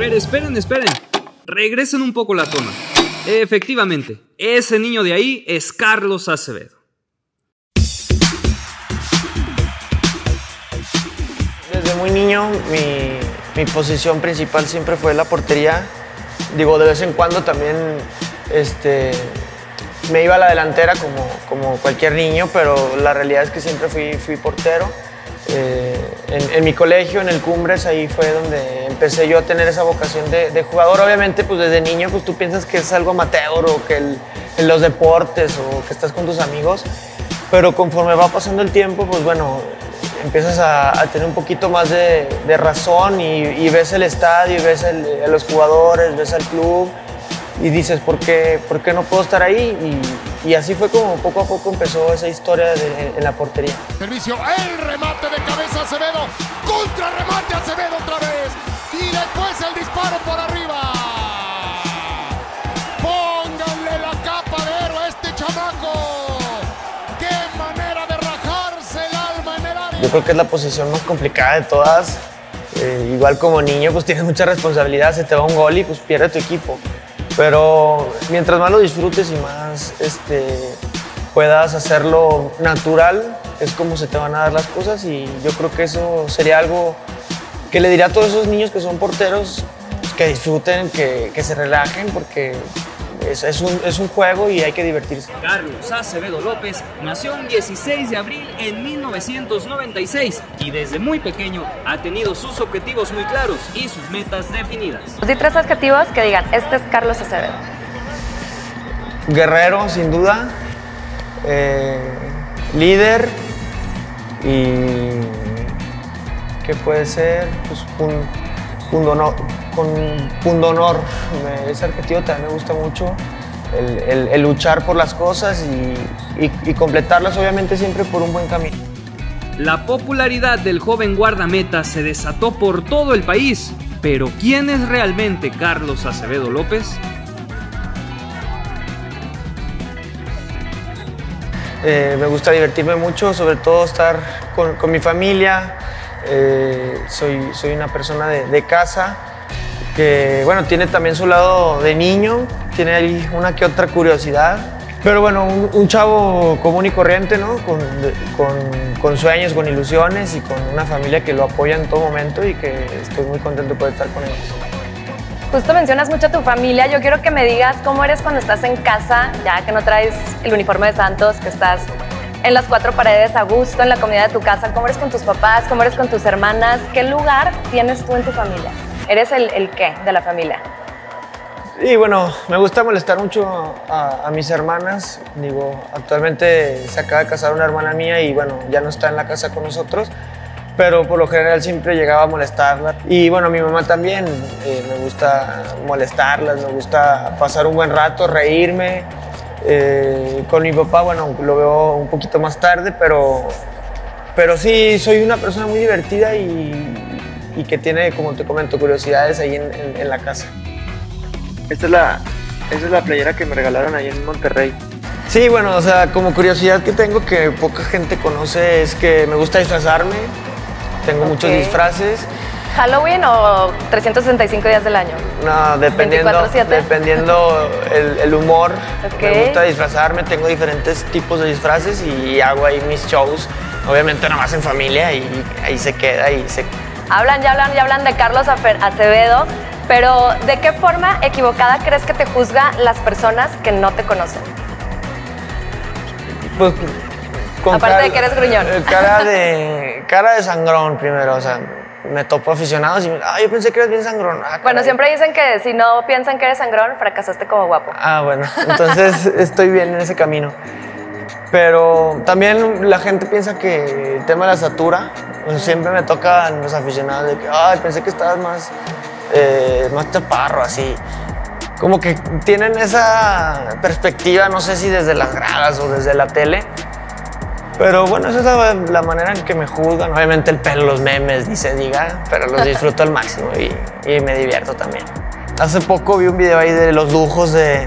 ver, esperen, esperen. Regresen un poco la toma. Efectivamente, ese niño de ahí es Carlos Acevedo. Desde muy niño mi, mi posición principal siempre fue la portería. Digo, de vez en cuando también este, me iba a la delantera como, como cualquier niño, pero la realidad es que siempre fui, fui portero. Eh, en, mi colegio, en el Cumbres, ahí fue donde empecé yo a tener esa vocación de, jugador. Obviamente, pues desde niño, pues tú piensas que es algo amateur o que en los deportes o que estás con tus amigos, pero conforme va pasando el tiempo, pues bueno, empiezas a, tener un poquito más de, razón y, ves el estadio, y ves a los jugadores, ves al club y dices, ¿por qué, por qué no puedo estar ahí? Y así fue como poco a poco empezó esa historia de- en- en la portería. Servicio, el remate de cabeza Acevedo, contra remate Acevedo otra vez y después el disparo por arriba. Pónganle la capa de héroe a este chamaco. Qué manera de rajarse el alma en el área. Yo creo que es la posición más complicada de todas. Eh, igual como niño, pues tienes mucha responsabilidad, se te va un gol y pues pierde tu equipo. Pero mientras más lo disfrutes y más este, puedas hacerlo natural, es como se te van a dar las cosas y yo creo que eso sería algo que le diría a todos esos niños que son porteros, pues, que disfruten, que, que se relajen, porque es, es un, es un juego y hay que divertirse. Carlos Acevedo López nació un 16 de abril en 1996 y desde muy pequeño ha tenido sus objetivos muy claros y sus metas definidas. Di tres adjetivos que digan, este es Carlos Acevedo. Guerrero, sin duda. eh, líder. Y. ¿Qué puede ser? Pues pun- pundonor. Con pundonor. Me- ese adjetivo también me gusta mucho. El, el- el luchar por las cosas y, y- y completarlas, obviamente, siempre por un buen camino. La popularidad del joven guardameta se desató por todo el país, pero ¿quién es realmente Carlos Acevedo López? Eh, me gusta divertirme mucho, sobre todo estar con, con mi familia. Eh, soy, soy una persona de, de casa que, bueno, tiene también su lado de niño, tiene ahí una que otra curiosidad. Pero bueno, un, chavo común y corriente, ¿no? Con, con- con sueños, con ilusiones y con una familia que lo apoya en todo momento y que estoy muy contento de poder estar con ellos. Justo mencionas mucho a tu familia. Yo quiero que me digas cómo eres cuando estás en casa, ya que no traes el uniforme de Santos, que estás en las cuatro paredes a gusto, en la comida de tu casa. ¿Cómo eres con tus papás? ¿Cómo eres con tus hermanas? ¿Qué lugar tienes tú en tu familia? ¿Eres el, el qué de la familia? Y bueno, me gusta molestar mucho a, mis hermanas. Digo, actualmente se acaba de casar una hermana mía y bueno, ya no está en la casa con nosotros. Pero por lo general siempre llegaba a molestarla. Y bueno, mi mamá también. eh, me gusta molestarlas, me gusta pasar un buen rato, reírme. Eh, con mi papá, bueno, lo veo un poquito más tarde, pero, pero sí, soy una persona muy divertida y, y que tiene, como te comento, curiosidades ahí en- en- en la casa. Esta es la, esta es la playera que me regalaron ahí en Monterrey. Sí, bueno, o sea, como curiosidad que tengo que poca gente conoce es que me gusta disfrazarme. Tengo muchos disfraces. ¿Halloween o 365 días del año? No, dependiendo, 24/7. dependiendo el, el humor. Ok. Me gusta disfrazarme, tengo diferentes tipos de disfraces y hago ahí mis shows. Obviamente nada más en familia y ahí se queda y se... Hablan, ya hablan, ya hablan de Carlos Acevedo, pero ¿de qué forma equivocada crees que te juzga las personas que no te conocen? Pues, Aparte de que eres gruñón. eh, Cara de, cara de sangrón primero, o sea, me topo aficionados y ah, yo pensé que eres bien sangrón. Ah, Bueno, siempre dicen que si no piensan que eres sangrón, fracasaste como guapo. Ah, bueno, entonces estoy bien en ese camino. Pero también la gente piensa que el tema de la estatura, siempre me tocan los aficionados de que, pensé que estabas más, eh, más chaparro, así. Como que tienen esa perspectiva, no sé si desde las gradas o desde la tele. Pero bueno, esa es la, manera en que me juzgan. Obviamente el pelo, los memes, ni se diga, pero los disfruto al máximo y me divierto también. Hace poco vi un video ahí de los lujos de,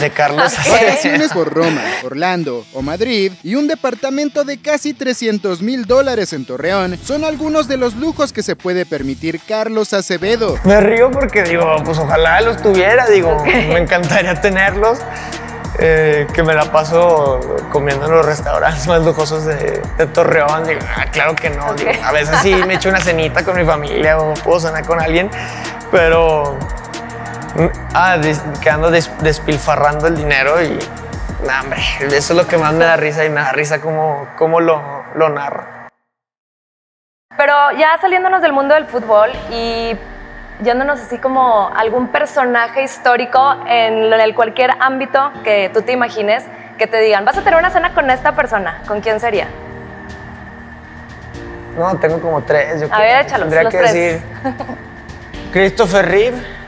de Carlos. Vacaciones por Roma, Orlando o Madrid y un departamento de casi 300 mil dólares en Torreón son algunos de los lujos que se puede permitir Carlos Acevedo. Me río porque digo, pues ojalá los tuviera, digo, me encantaría tenerlos. Eh, que me la paso comiendo en los restaurantes más lujosos de, de Torreón. Digo, ah, claro que no. Digo, a veces sí me echo una cenita con mi familia o puedo cenar con alguien, pero ah, des- quedando des- despilfarrando el dinero y, nah, hombre, eso es lo que más me da risa y me da risa cómo, cómo lo, lo narro. Pero ya saliéndonos del mundo del fútbol y yéndonos así como algún personaje histórico en el cualquier ámbito que tú te imagines, que te digan, vas a tener una cena con esta persona, ¿con quién sería? No, tengo como tres. Yo A creo. ver, échalos, Tendría los que tres. decir Christopher Reeve.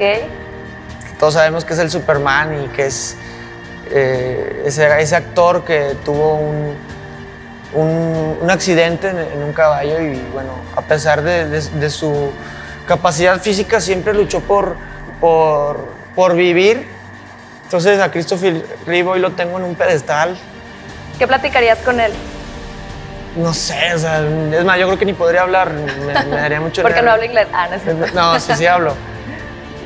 ¿Ok? Todos sabemos que es el Superman y que es eh, ese, ese actor que tuvo un, un, un accidente en, en un caballo y bueno, a pesar de, de- de su capacidad física siempre luchó por, por, por vivir. Entonces a Christopher Reeve hoy lo tengo en un pedestal. ¿Qué platicarías con él? No sé, o sea, es más, yo creo que ni podría hablar, me, me daría mucho Porque no hablo inglés. Ah, no cierto. No, sí, sí hablo.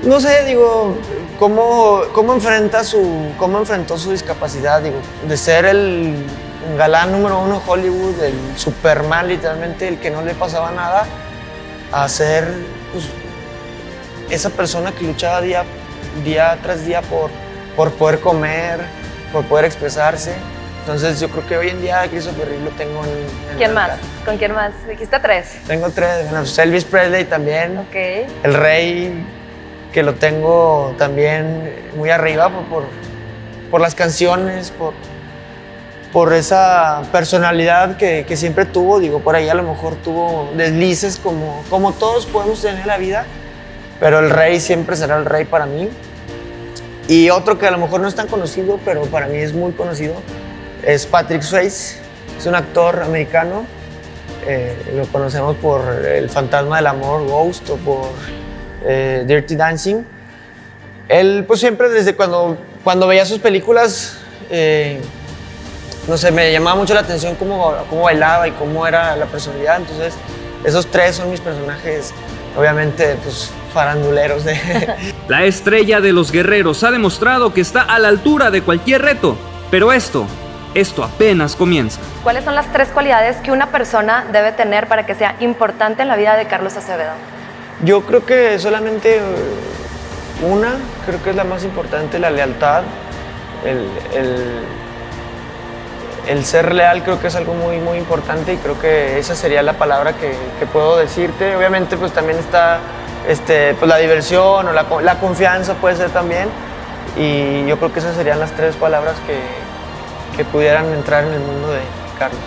No sé, digo, cómo, cómo enfrenta su, cómo enfrentó su discapacidad, digo, de ser el galán número uno de Hollywood, el Superman literalmente, el que no le pasaba nada, a ser pues, esa persona que luchaba día, día tras día por, por poder comer, por poder expresarse. Entonces yo creo que hoy en día Christopher Reeve lo tengo en, en ¿Quién más? ¿Con quién más? Dijiste tres. Tengo tres, bueno, pues Elvis Presley también. Ok. El rey, que lo tengo también muy arriba por, por, por las canciones, por, por esa personalidad que, que siempre tuvo. Digo, por ahí a lo mejor tuvo deslices como, como todos podemos tener en la vida, pero el rey siempre será el rey para mí. Y otro que a lo mejor no es tan conocido, pero para mí es muy conocido, es Patrick Swayze. Es un actor americano. eh, lo conocemos por El Fantasma del Amor, Ghost, o por eh, Dirty Dancing. Él, pues siempre desde cuando, cuando veía sus películas, eh, no sé, me llamaba mucho la atención cómo, cómo bailaba y cómo era la personalidad. Entonces, esos tres son mis personajes, obviamente, pues faranduleros de, La estrella de los guerreros ha demostrado que está a la altura de cualquier reto, pero esto, esto apenas comienza. ¿Cuáles son las tres cualidades que una persona debe tener para que sea importante en la vida de Carlos Acevedo? Yo creo que solamente eh, una, creo que es la más importante, la lealtad. El, el- el ser leal creo que es algo muy, muy importante y creo que esa sería la palabra que, que puedo decirte. Obviamente pues también está este, pues, la diversión o la, la confianza puede ser también. Y yo creo que esas serían las tres palabras que, que pudieran entrar en el mundo de Carlos.